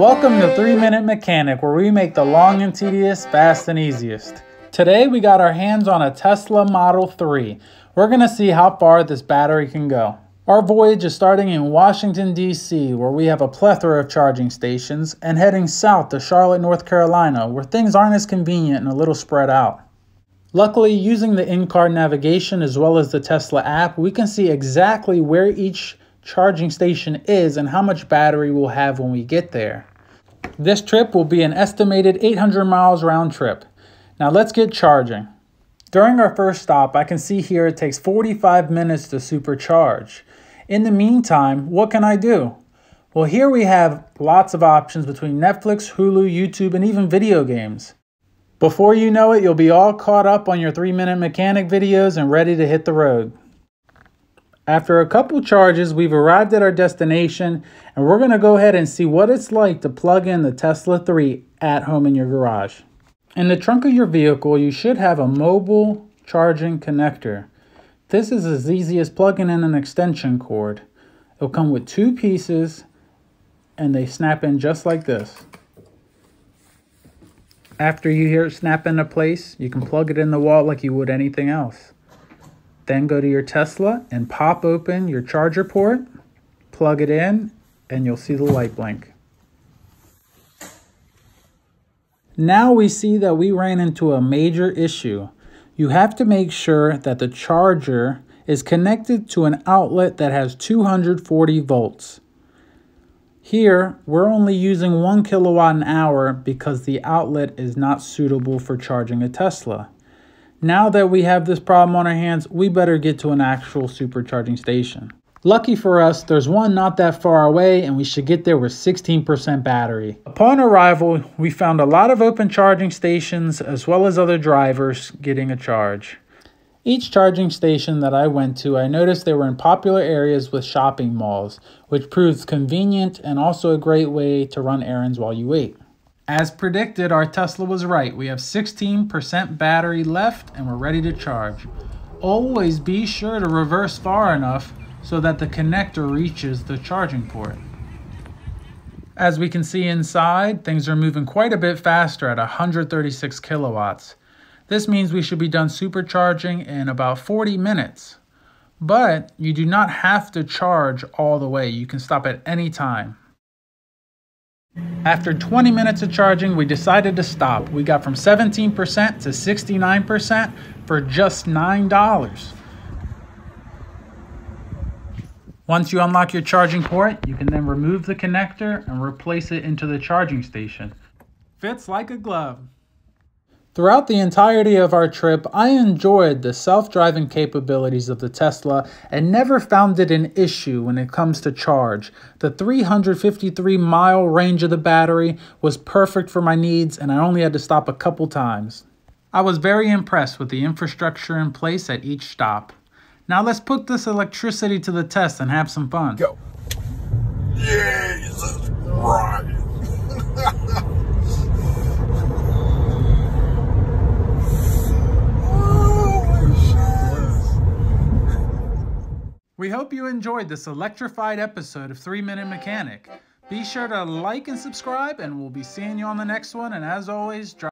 Welcome to 3 Minute Mechanic, where we make the long and tedious fast and easiest. Today we got our hands on a Tesla Model 3. We're going to see how far this battery can go. Our voyage is starting in Washington, D.C., where we have a plethora of charging stations, and heading south to Charlotte, North Carolina, where things aren't as convenient and a little spread out. Luckily, using the in-car navigation as well as the Tesla app, we can see exactly where each charging station is and how much battery we'll have when we get there. This trip will be an estimated 800 miles round trip. Now let's get charging. During our first stop, I can see here it takes 45 minutes to supercharge. In the meantime, what can I do? Well, here we have lots of options between Netflix, Hulu, YouTube, and even video games. Before you know it, you'll be all caught up on your 3 Minute Mechanic videos and ready to hit the road. After a couple charges, we've arrived at our destination and we're going to go ahead and see what it's like to plug in the Tesla 3 at home in your garage. In the trunk of your vehicle, you should have a mobile charging connector. This is as easy as plugging in an extension cord. It'll come with two pieces and they snap in just like this. After you hear it snap into place, you can plug it in the wall like you would anything else. Then go to your Tesla and pop open your charger port, plug it in, and you'll see the light blink. Now we see that we ran into a major issue. You have to make sure that the charger is connected to an outlet that has 240 volts. Here, we're only using 1 kilowatt an hour because the outlet is not suitable for charging a Tesla. Now that we have this problem on our hands, we better get to an actual supercharging station. Lucky for us, there's one not that far away and we should get there with 16% battery. Upon arrival, we found a lot of open charging stations as well as other drivers getting a charge. Each charging station that I went to, I noticed they were in popular areas with shopping malls, which proves convenient and also a great way to run errands while you wait. As predicted, our Tesla was right. We have 16% battery left and we're ready to charge. Always be sure to reverse far enough so that the connector reaches the charging port. As we can see inside, things are moving quite a bit faster at 136 kilowatts. This means we should be done supercharging in about 40 minutes. But you do not have to charge all the way. You can stop at any time. After 20 minutes of charging, we decided to stop. We got from 17% to 69% for just $9. Once you unlock your charging port, you can then remove the connector and replace it into the charging station. Fits like a glove. Throughout the entirety of our trip, I enjoyed the self-driving capabilities of the Tesla and never found it an issue when it comes to charge. The 353 mile range of the battery was perfect for my needs and I only had to stop a couple times. I was very impressed with the infrastructure in place at each stop. Now let's put this electricity to the test and have some fun. Go. We hope you enjoyed this electrified episode of 3 Minute Mechanic. Be sure to like and subscribe, and we'll be seeing you on the next one. And as always,